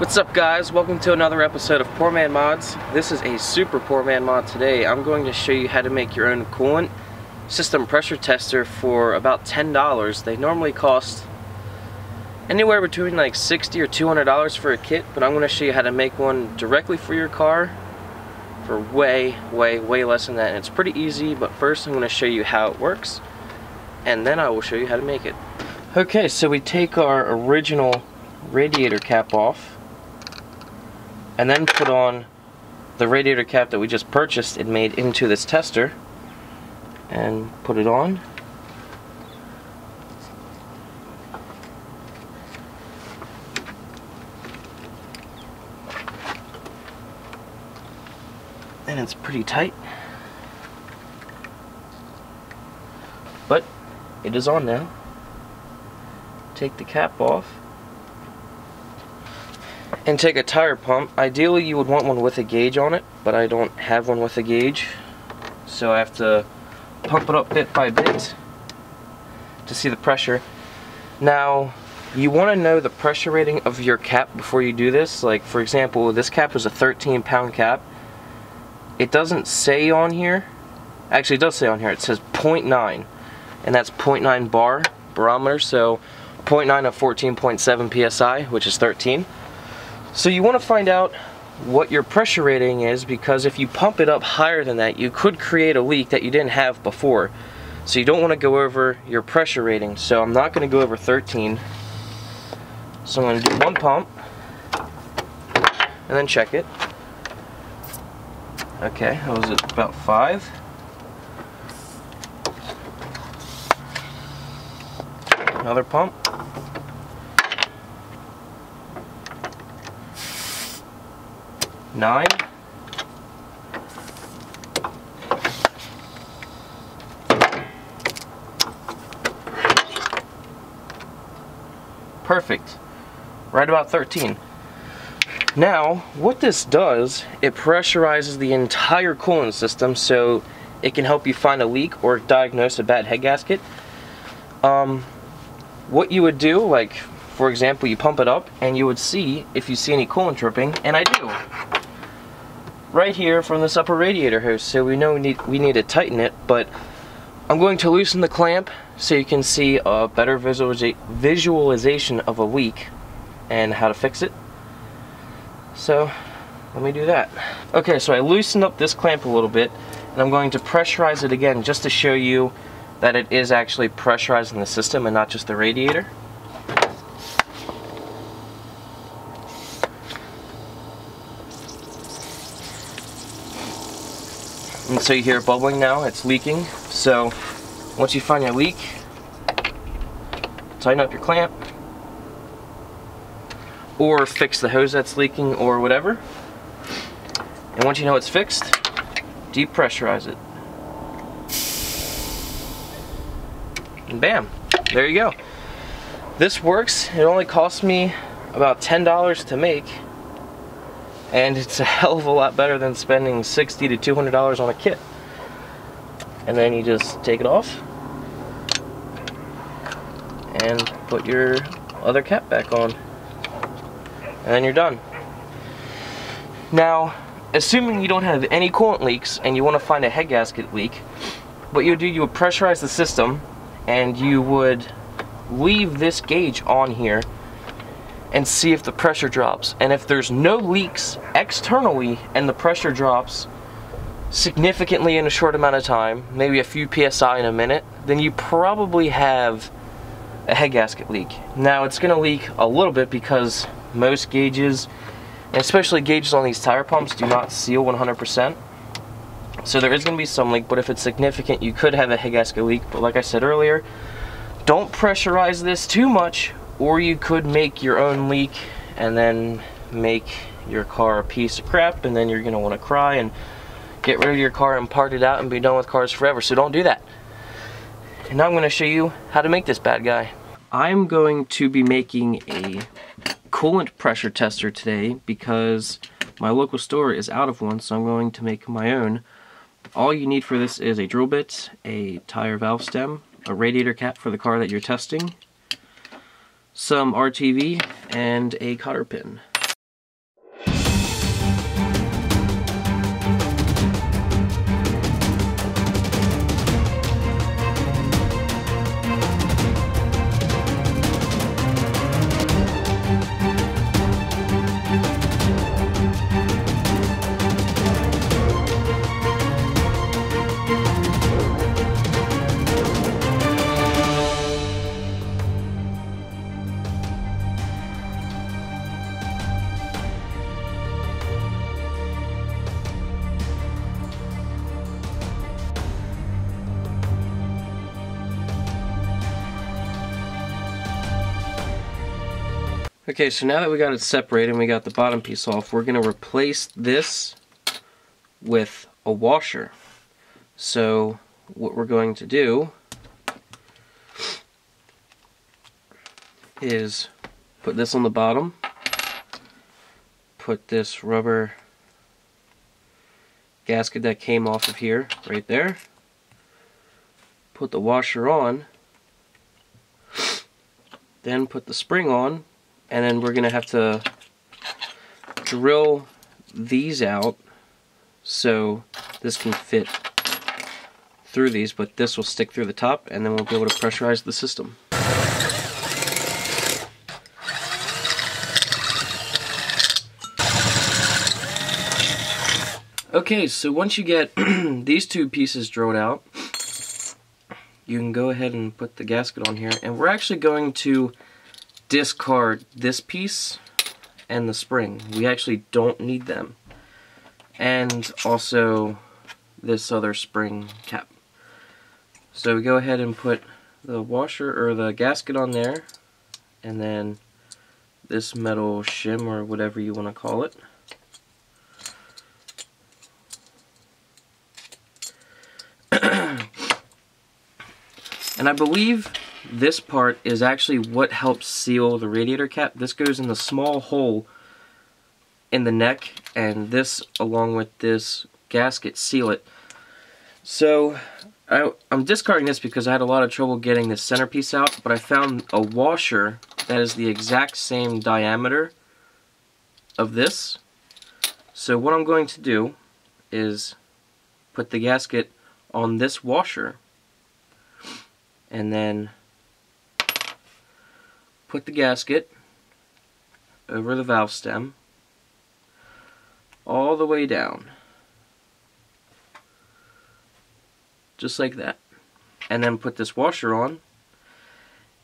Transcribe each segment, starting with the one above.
What's up guys? Welcome to another episode of Poor Man Mods. This is a super poor man mod today. I'm going to show you how to make your own coolant system pressure tester for about $10. They normally cost anywhere between like 60 or $200 for a kit, but I'm going to show you how to make one directly for your car for way, way, way less than that. And it's pretty easy, but first I'm going to show you how it works, and then I will show you how to make it. Okay, so we take our original radiator cap off and then put on the radiator cap that we just purchased and made into this tester and put it on. And it's pretty tight. But it is on now. Take the cap off and take a tire pump. Ideally you would want one with a gauge on it, but I don't have one with a gauge. So I have to pump it up bit by bit to see the pressure. Now, you want to know the pressure rating of your cap before you do this. Like, for example, this cap is a 13 pound cap. It doesn't say on here, actually it does say on here, it says 0.9, and that's 0.9 bar barometer, so 0.9 of 14.7 psi, which is 13. So you want to find out what your pressure rating is because if you pump it up higher than that, you could create a leak that you didn't have before. So you don't want to go over your pressure rating. So I'm not going to go over 13. So I'm going to do one pump and then check it. Okay, that was at about 5. Another pump. Nine. Perfect. Right about 13. Now, what this does, it pressurizes the entire coolant system so it can help you find a leak or diagnose a bad head gasket. Um, what you would do, like, for example, you pump it up and you would see if you see any coolant dripping, and I do right here from this upper radiator hose. So we know we need, we need to tighten it, but I'm going to loosen the clamp so you can see a better visualization of a leak and how to fix it. So let me do that. Okay, so I loosened up this clamp a little bit and I'm going to pressurize it again just to show you that it is actually pressurizing the system and not just the radiator. And so you hear it bubbling now, it's leaking. So once you find your leak, tighten up your clamp or fix the hose that's leaking or whatever. And once you know it's fixed, depressurize it. And bam, there you go. This works. It only cost me about $10 to make and it's a hell of a lot better than spending 60 to 200 dollars on a kit. And then you just take it off and put your other cap back on. And then you're done. Now assuming you don't have any coolant leaks and you want to find a head gasket leak what you would do you would pressurize the system and you would leave this gauge on here and see if the pressure drops. And if there's no leaks externally and the pressure drops significantly in a short amount of time, maybe a few psi in a minute, then you probably have a head gasket leak. Now it's going to leak a little bit because most gauges, especially gauges on these tire pumps, do not seal 100%. So there is going to be some leak, but if it's significant, you could have a head gasket leak. But like I said earlier, don't pressurize this too much or you could make your own leak and then make your car a piece of crap and then you're want to cry and get rid of your car and part it out and be done with cars forever. So don't do that. And now I'm to show you how to make this bad guy. I'm going to be making a coolant pressure tester today because my local store is out of one so I'm going to make my own. All you need for this is a drill bit, a tire valve stem, a radiator cap for the car that you're testing, some RTV, and a cotter pin. Okay, so now that we got it separated and we got the bottom piece off, we're going to replace this with a washer. So what we're going to do is put this on the bottom, put this rubber gasket that came off of here right there, put the washer on, then put the spring on, and then we're to have to drill these out so this can fit through these, but this will stick through the top, and then we'll be able to pressurize the system. Okay, so once you get these two pieces drilled out, you can go ahead and put the gasket on here, and we're actually going to discard this piece and the spring. We actually don't need them. And also this other spring cap. So we go ahead and put the washer or the gasket on there and then this metal shim or whatever you want to call it. and I believe this part is actually what helps seal the radiator cap. This goes in the small hole in the neck and this along with this gasket seal it. So I, am discarding this because I had a lot of trouble getting the centerpiece out, but I found a washer that is the exact same diameter of this. So what I'm going to do is put the gasket on this washer and then put the gasket over the valve stem all the way down. Just like that. And then put this washer on.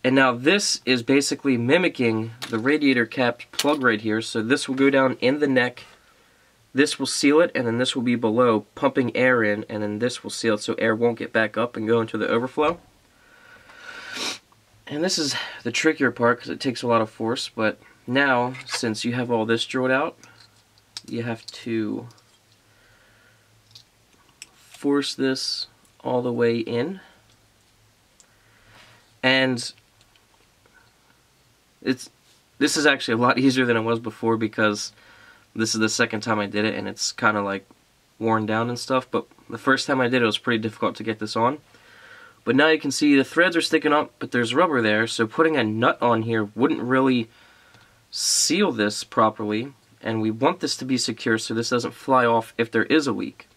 And now this is basically mimicking the radiator cap plug right here. So this will go down in the neck. This will seal it, and then this will be below, pumping air in, and then this will seal it so air won't get back up and go into the overflow. And this is the trickier part because it takes a lot of force, but now, since you have all this drilled out, you have to force this all the way in. And it's this is actually a lot easier than it was before because this is the second time I did it and it's kind of like worn down and stuff, but the first time I did it, it was pretty difficult to get this on. But now you can see the threads are sticking up, but there's rubber there, so putting a nut on here wouldn't really seal this properly, and we want this to be secure so this doesn't fly off if there is a leak.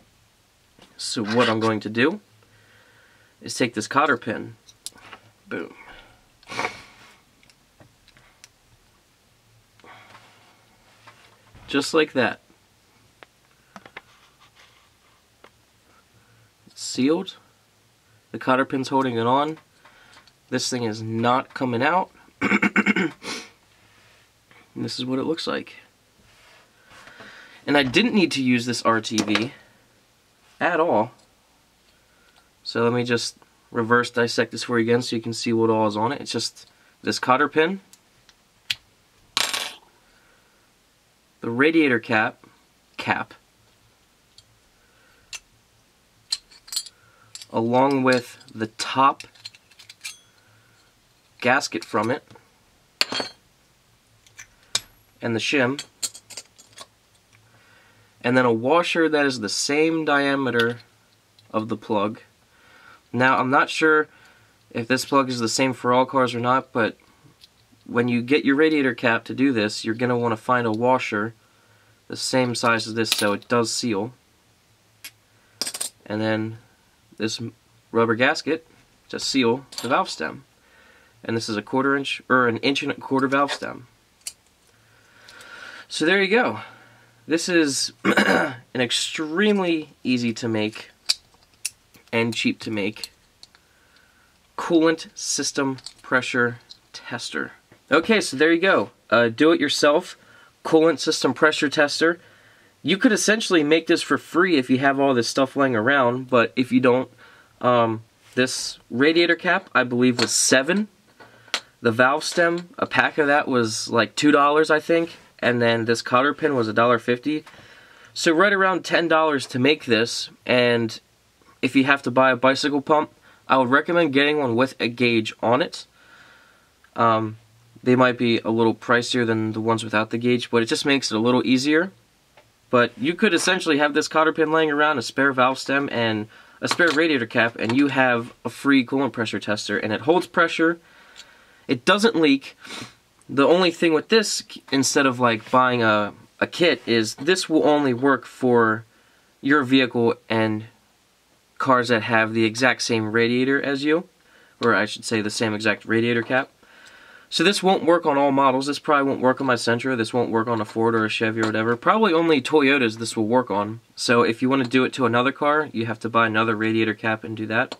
So what I'm going to do is take this cotter pin, boom, just like that. It's sealed. The cotter pin's holding it on. This thing is not coming out. and this is what it looks like. And I didn't need to use this RTV at all. So let me just reverse dissect this for you again so you can see what all is on it. It's just this cotter pin, the radiator cap, cap, along with the top gasket from it and the shim and then a washer that is the same diameter of the plug. Now I'm not sure if this plug is the same for all cars or not but when you get your radiator cap to do this you're going to want to find a washer the same size as this so it does seal and then this rubber gasket to seal the valve stem. And this is a quarter inch, or an inch and a quarter valve stem. So there you go. This is an extremely easy to make and cheap to make coolant system pressure tester. Okay, so there you go. Uh, do it yourself coolant system pressure tester. You could essentially make this for free if you have all this stuff laying around, but if you don't, um, this radiator cap, I believe, was 7 The valve stem, a pack of that was like $2 I think, and then this cotter pin was $1.50. So right around $10 to make this, and if you have to buy a bicycle pump, I would recommend getting one with a gauge on it. Um, they might be a little pricier than the ones without the gauge, but it just makes it a little easier. But you could essentially have this cotter pin laying around, a spare valve stem, and a spare radiator cap, and you have a free coolant pressure tester, and it holds pressure. It doesn't leak. The only thing with this, instead of like buying a, a kit, is this will only work for your vehicle and cars that have the exact same radiator as you, or I should say the same exact radiator cap. So this won't work on all models. This probably won't work on my Sentra. This won't work on a Ford or a Chevy or whatever. Probably only Toyotas this will work on. So if you want to do it to another car, you have to buy another radiator cap and do that.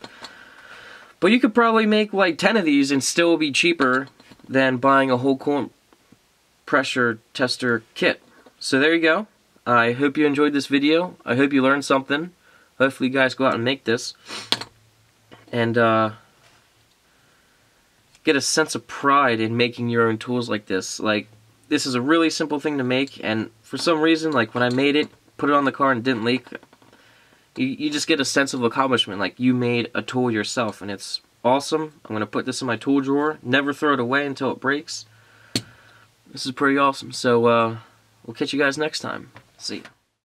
But you could probably make like 10 of these and still be cheaper than buying a whole coolant pressure tester kit. So there you go. I hope you enjoyed this video. I hope you learned something. Hopefully you guys go out and make this. And, uh get a sense of pride in making your own tools like this. Like, this is a really simple thing to make, and for some reason, like, when I made it, put it on the car and didn't leak, you, you just get a sense of accomplishment. Like, you made a tool yourself, and it's awesome. I'm going to put this in my tool drawer, never throw it away until it breaks. This is pretty awesome. So, uh, we'll catch you guys next time. See ya.